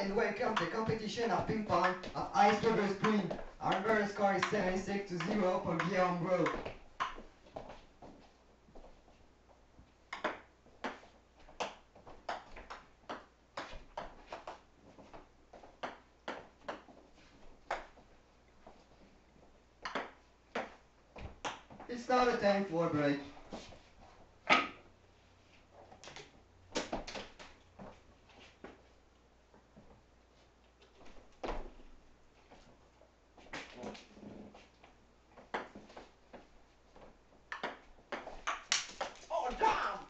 and welcome the competition of ping pong of Ice River Spring. Our number score is 76 to 0 for Guillaume Bro. It's now the time for a break. come.